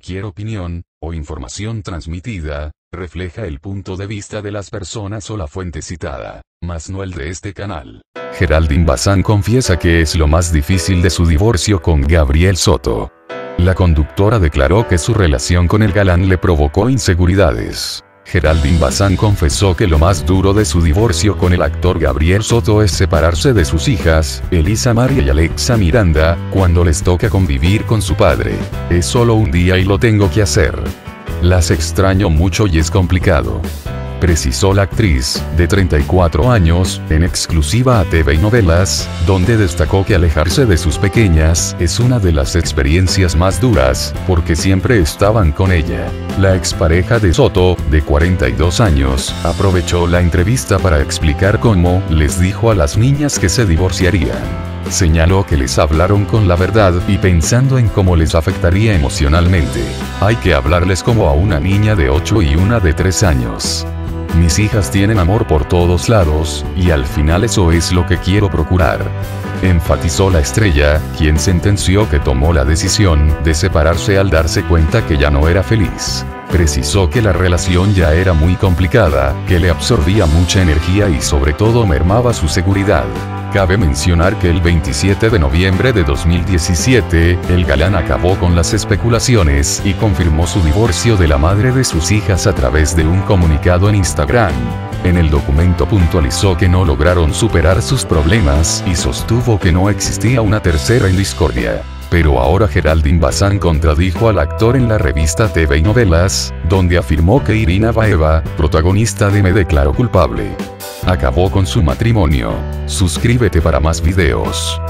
Cualquier opinión, o información transmitida, refleja el punto de vista de las personas o la fuente citada, mas no el de este canal. Geraldine Bazán confiesa que es lo más difícil de su divorcio con Gabriel Soto. La conductora declaró que su relación con el galán le provocó inseguridades. Geraldine Bazán confesó que lo más duro de su divorcio con el actor Gabriel Soto es separarse de sus hijas, Elisa María y Alexa Miranda, cuando les toca convivir con su padre. Es solo un día y lo tengo que hacer. Las extraño mucho y es complicado precisó la actriz, de 34 años, en exclusiva a TV y novelas, donde destacó que alejarse de sus pequeñas es una de las experiencias más duras, porque siempre estaban con ella. La expareja de Soto, de 42 años, aprovechó la entrevista para explicar cómo les dijo a las niñas que se divorciarían. Señaló que les hablaron con la verdad y pensando en cómo les afectaría emocionalmente. Hay que hablarles como a una niña de 8 y una de 3 años. Mis hijas tienen amor por todos lados, y al final eso es lo que quiero procurar. Enfatizó la estrella, quien sentenció que tomó la decisión de separarse al darse cuenta que ya no era feliz. Precisó que la relación ya era muy complicada, que le absorbía mucha energía y sobre todo mermaba su seguridad. Cabe mencionar que el 27 de noviembre de 2017, el galán acabó con las especulaciones y confirmó su divorcio de la madre de sus hijas a través de un comunicado en Instagram. En el documento puntualizó que no lograron superar sus problemas y sostuvo que no existía una tercera en discordia. Pero ahora Geraldine Bazán contradijo al actor en la revista TV y Novelas, donde afirmó que Irina Baeva, protagonista de Me declaró culpable acabó con su matrimonio. Suscríbete para más videos.